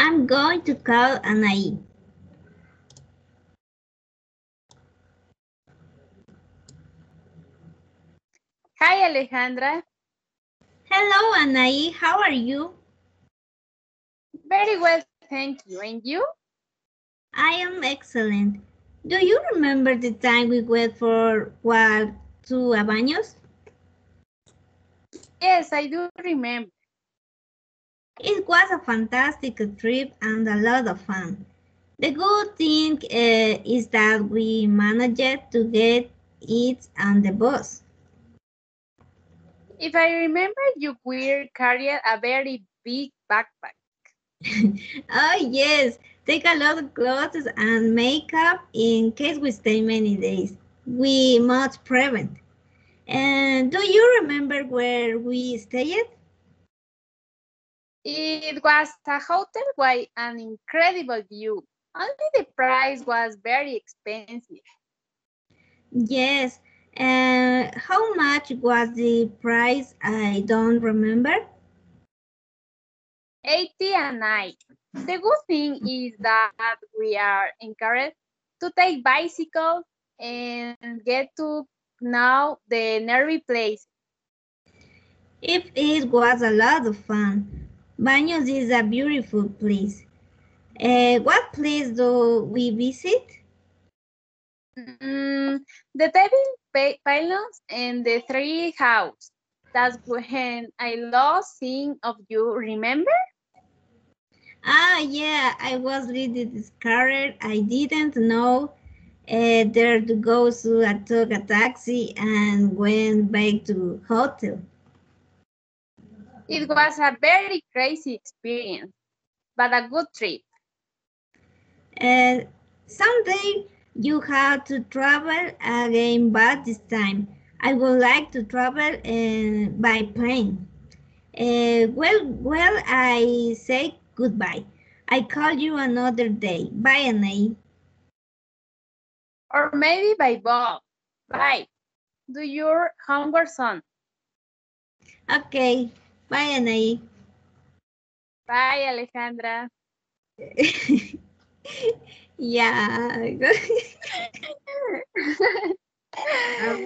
I'm going to call Anaí. Hi, Alejandra. Hello, Anaí. How are you? Very well, thank you. And you? I am excellent. Do you remember the time we went for walk to Abaños? Yes, I do remember. It was a fantastic trip and a lot of fun. The good thing uh, is that we managed to get it on the bus. If I remember, you were carrying a very big backpack. oh yes, take a lot of clothes and makeup in case we stay many days. We must prevent. And do you remember where we stayed? It was a hotel with an incredible view. Only the price was very expensive. Yes. And how much was the price? I don't remember. 80 a night. The good thing is that we are encouraged to take bicycle and get to know the nearby place. If it was a lot of fun. Baños is a beautiful place. Uh, what place do we visit? Mm, the table pylons and the Three house. That's when I lost seeing of you, remember? Ah, yeah, I was really scared. I didn't know uh, there to go, so I took a taxi and went back to hotel. It was a very crazy experience, but a good trip. And someday you have to travel again, but this time I would like to travel uh, by plane. Uh, well, well, I say goodbye. I call you another day. Bye, Anaí. Or maybe by Bob. Bye. Do your homework, son. Okay. Bye, Anaí. Bye, Alejandra. yeah.